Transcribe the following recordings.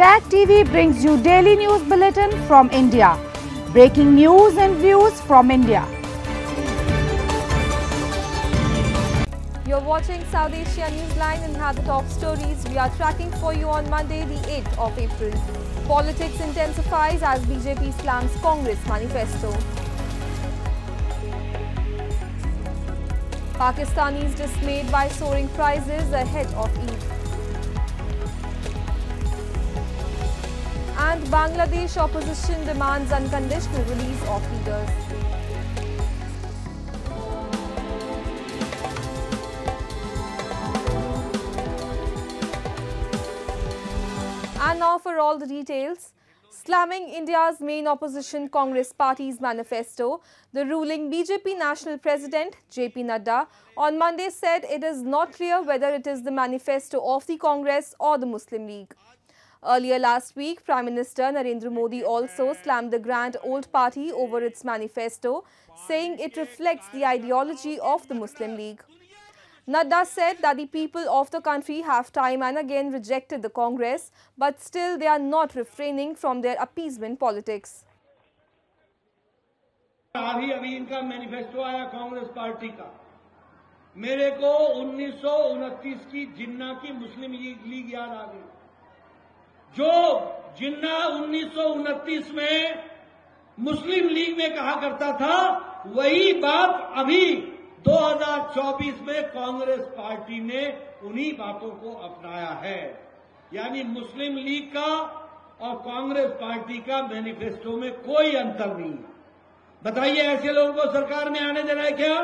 Tag TV brings you daily news bulletin from India. Breaking news and views from India. You're watching South Asia Newsline and have the top stories we are tracking for you on Monday, the 8th of April. Politics intensifies as BJP slams Congress manifesto. Pakistanis dismayed by soaring prices ahead of Eid. And Bangladesh opposition demands unconditional release of leaders. And now for all the details. Slamming India's main opposition Congress Party's manifesto, the ruling BJP National President JP Nadda on Monday said it is not clear whether it is the manifesto of the Congress or the Muslim League. Earlier last week, Prime Minister Narendra Modi also slammed the Grand Old Party over its manifesto, saying it reflects the ideology of the Muslim League. Nadda said that the people of the country have time and again rejected the Congress, but still they are not refraining from their appeasement politics. अभी अभी इनका manifesto आया Congress party का मेरे को उन्नीस की जिन्ना की मुस्लिम लीग याद आ गई जो जिन्ना उन्नीस सौ उनतीस में मुस्लिम लीग में कहा करता था, वही बात अभी 2024 में कांग्रेस पार्टी ने उन्हीं बातों को अपनाया है। यानी मुस्लिम लीग का और कांग्रेस पार्टी का मैनिफेस्टो में कोई अंतर नहीं। बताइए ऐसे लोगों को सरकार में आने देना है क्या?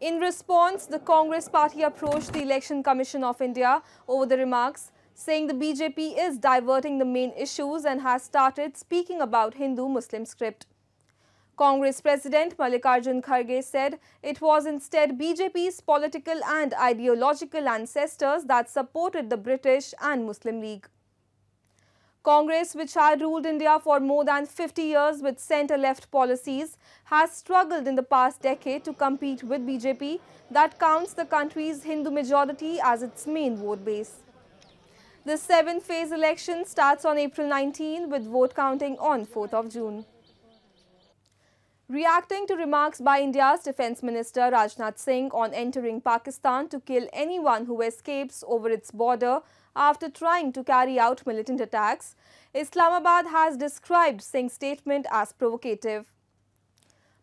In response, the Congress party approached the Election Commission of India over the remarks, saying the BJP is diverting the main issues and has started speaking about Hindu-Muslim script. Congress President Mallikarjun Kharge said it was instead BJP's political and ideological ancestors that supported the British and Muslim League. Congress, which had ruled India for more than 50 years with centre-left policies, has struggled in the past decade to compete with BJP that counts the country's Hindu majority as its main vote base. The seven-phase election starts on April 19 with vote counting on 4th of June. Reacting to remarks by India's Defence Minister Rajnath Singh on entering Pakistan to kill anyone who escapes over its border after trying to carry out militant attacks, Islamabad has described Singh's statement as provocative.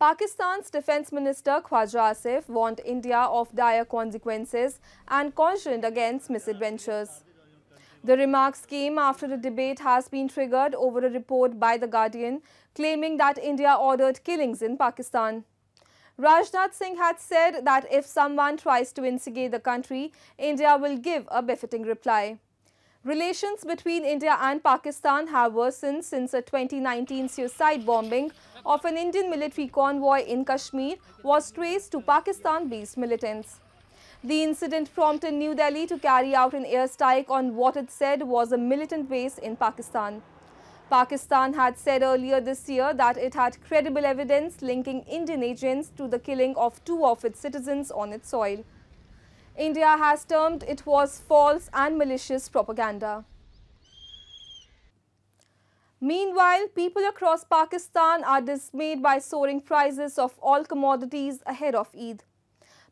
Pakistan's Defence Minister Khwaja Asif warned India of dire consequences and cautioned against misadventures. The remarks came after a debate has been triggered over a report by The Guardian claiming that India ordered killings in Pakistan. Rajnath Singh had said that if someone tries to instigate the country, India will give a befitting reply. Relations between India and Pakistan have worsened since a 2019 suicide bombing of an Indian military convoy in Kashmir was traced to Pakistan-based militants. The incident prompted New Delhi to carry out an airstrike on what it said was a militant base in Pakistan. Pakistan had said earlier this year that it had credible evidence linking Indian agents to the killing of two of its citizens on its soil. India has termed it was false and malicious propaganda. Meanwhile, people across Pakistan are dismayed by soaring prices of all commodities ahead of Eid.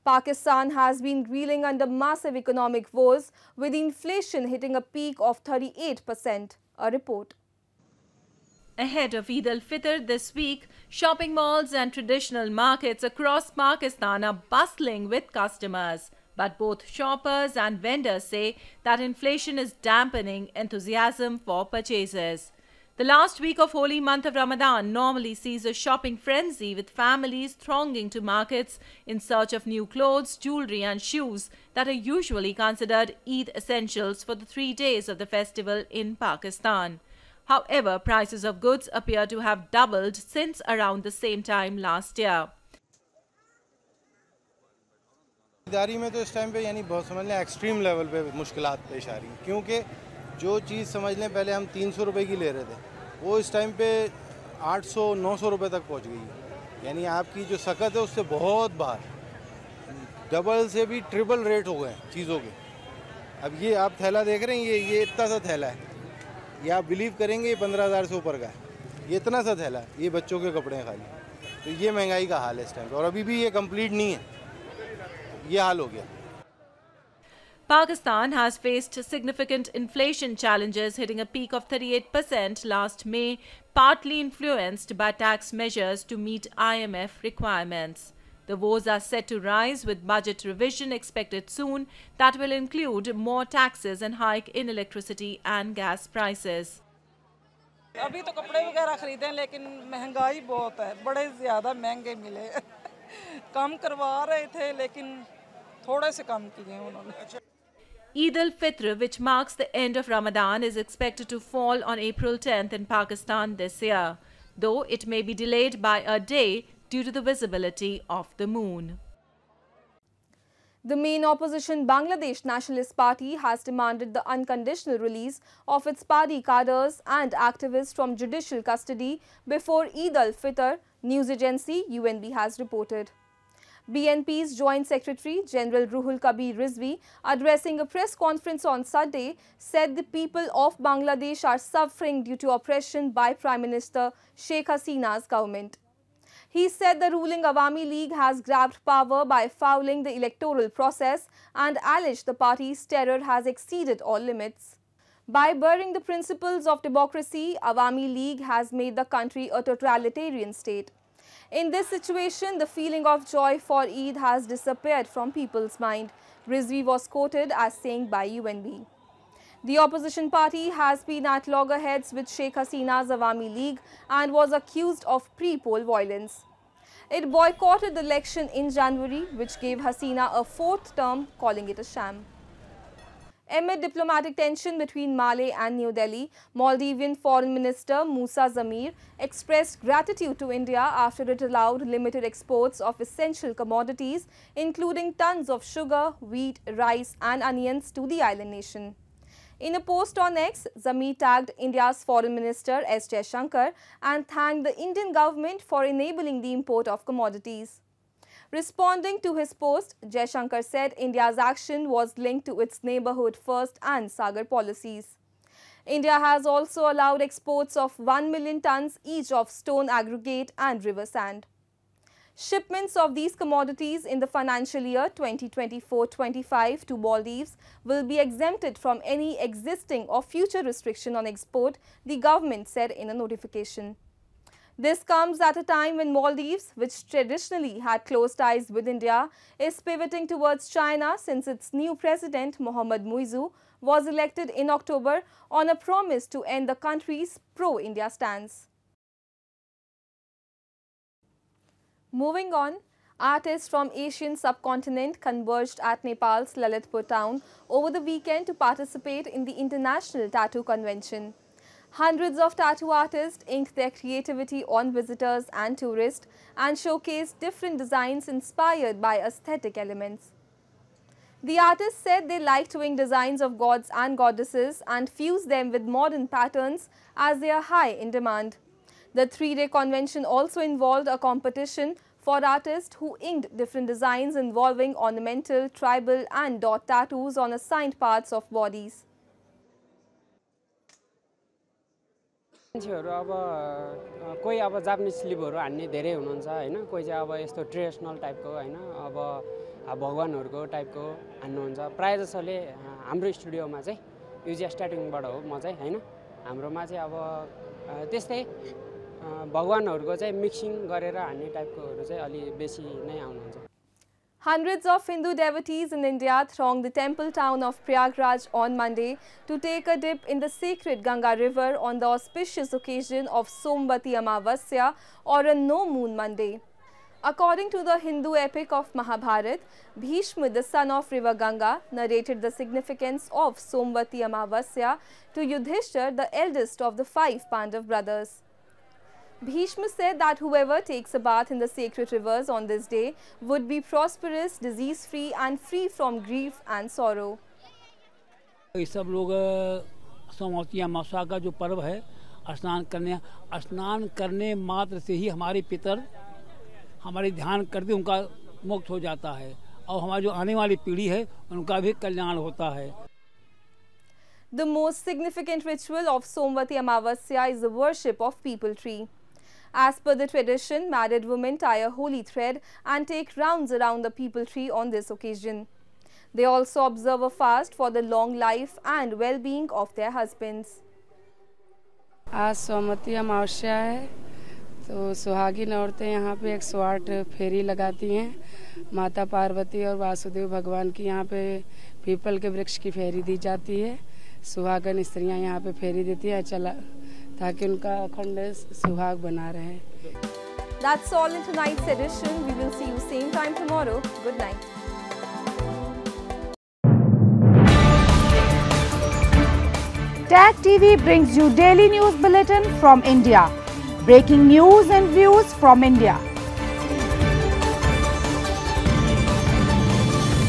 Pakistan has been reeling under massive economic woes with inflation hitting a peak of 38%, a report. Ahead of Eid al-Fitr this week, shopping malls and traditional markets across Pakistan are bustling with customers. But both shoppers and vendors say that inflation is dampening enthusiasm for purchases. The last week of holy month of Ramadan normally sees a shopping frenzy with families thronging to markets in search of new clothes, jewelry and shoes that are usually considered Eid essentials for the three days of the festival in Pakistan. However, prices of goods appear to have doubled since around the same time last year. खरीदारी में तो इस time पे यानी बहुत समझ लें extreme level पे मुश्किल पेश आ रही हैं क्योंकि जो चीज़ समझ लें, पहले हम तीन सौ रुपये की ले रहे थे। वो इस टाइम पे आठ सौ, नौ सौ रुपये तक पहुँच गई यानी आपकी जो सकत है, उससे बहुत बार डबल से भी ट्रिपल रेट हो गए चीज़ों के। अब ये आप थैला देख रहे हैं, ये ये इतना सा थैला है। ये आप बिलीव करेंगे, ये पंद्रह हज़ार से ऊपर का है। ये इतना सा थैला है, ये बच्चों के कपड़े हैं खाली। तो ये महँगाई का हाल है इस टाइम पे। और अभी भी ये कंप्लीट नहीं है। ये हाल हो गया। Pakistan has faced significant inflation challenges, hitting a peak of 38% last May, partly influenced by tax measures to meet IMF requirements. The woes are set to rise with budget revision expected soon that will include more taxes and hike in electricity and gas prices. अभी तो कपड़े वगैरह खरीदे लेकिन महंगाई बहुत है बड़े ज़्यादा महंगे मिले कम करवा रहे थे लेकिन थोड़े से कम किए उन्होंने Eid al Fitr, which marks the end of Ramadan, is expected to fall on April 10th in Pakistan this year, though it may be delayed by a day due to the visibility of the moon. The main opposition Bangladesh Nationalist Party has demanded the unconditional release of its party cadres and activists from judicial custody before Eid al-Fitr, news agency UNB has reported. BNP's Joint Secretary General Ruhul Kabir Rizvi, addressing a press conference on Sunday, said the people of Bangladesh are suffering due to oppression by Prime Minister Sheikh Hasina's government. He said the ruling Awami League has grabbed power by fouling the electoral process and alleged the party's terror has exceeded all limits. By burying the principles of democracy, Awami League has made the country a totalitarian state. In this situation, the feeling of joy for Eid has disappeared from people's mind, Rizvi was quoted as saying by UNB. The opposition party has been at loggerheads with Sheikh Hasina's Awami League and was accused of pre-poll violence. It boycotted the election in January, which gave Hasina a fourth term, calling it a sham. Amid diplomatic tension between Male and New Delhi, Maldivian Foreign Minister Musa Zamir expressed gratitude to India after it allowed limited exports of essential commodities, including tons of sugar, wheat, rice and onions to the island nation. In a post on X, Zamir tagged India's Foreign Minister S. Jaishankar and thanked the Indian government for enabling the import of commodities. Responding to his post, Jaishankar said India's action was linked to its neighborhood first and Sagar policies. India has also allowed exports of 1 million tons each of stone aggregate and river sand. Shipments of these commodities in the financial year 2024-25 to Maldives will be exempted from any existing or future restriction on export, the government said in a notification. This comes at a time when Maldives, which traditionally had close ties with India, is pivoting towards China since its new president, Mohammad Muizzu, was elected in October on a promise to end the country's pro-India stance. Moving on, artists from Asian subcontinent converged at Nepal's Lalitpur town over the weekend to participate in the International Tattoo Convention. Hundreds of tattoo artists inked their creativity on visitors and tourists and showcased different designs inspired by aesthetic elements. The artists said they liked doing designs of gods and goddesses and fused them with modern patterns as they are high in demand. The three-day convention also involved a competition for artists who inked different designs involving ornamental, tribal and dot tattoos on assigned parts of bodies. मान्छेहरू अब कोही अब Japanese स्लिपहरू हान्ने धेरै हुनुहुन्छ होइन? कोही चाहिँ अब यस्तो ट्रेडिसनल टाइपको होइन? अब भगवान्हरूको टाइपको हान्नुहुन्छ। प्रायः जसोले हाम्रो स्टुडियोमा चाहिँ युजिएस ट्याटुङबाट हो म चाहिँ होइन? हाम्रोमा चाहिँ अब त्यस्तै भगवान्हरूको चाहिँ मिक्सिङ गरेर हान्ने टाइपकोहरू चाहिँ अलि बेसी नै आउनुहुन्छ। Hundreds of Hindu devotees in India thronged the temple town of Prayagraj on Monday to take a dip in the sacred Ganga river on the auspicious occasion of Somvati Amavasya or a no moon Monday. According to the Hindu epic of Mahabharat, Bhishma, the son of river Ganga, narrated the significance of Somvati Amavasya to Yudhishthir, the eldest of the five Pandav brothers. Bhishma said that whoever takes a bath in the sacred rivers on this day would be prosperous, disease free, and free from grief and sorrow. ये सब लोग अ, सोमवती अमावस्या का जो पर्व है स्नान करने स्नान करने मात्र से ही हमारे पितर हमारे ध्यान करते उनका मुक्त हो जाता है और हमारी जो आने वाली पीढ़ी है उनका भी कल्याण होता है The most significant ritual of Somvati Amavasya is the worship of people tree. As per the tradition, married women tie a holy thread and take rounds around the peepal tree on this occasion. They also observe a fast for the long life and well-being of their husbands. आज सोमवती अमावस्या है तो सुहागिन औरतें यहाँ पे एक सौ फेरी लगाती हैं माता पार्वती और वासुदेव भगवान की यहाँ पे पीपल के वृक्ष की फेरी दी जाती है सुहागन स्त्रियाँ यहाँ पे फेरी देती है चला ताकि उनका अखंड सुहाग बना रहे That's all in tonight's edition. We will see you same time tomorrow. Good night. Tag TV brings you daily news bulletin from India. Breaking news and views from India.